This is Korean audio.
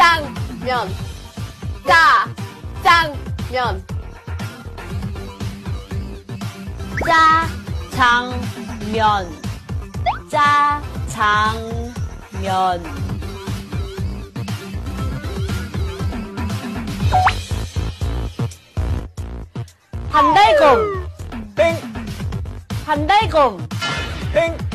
짜장면. 짜장면. 짜장면. 짜장면. 반달곰 땡! 반달곰 땡!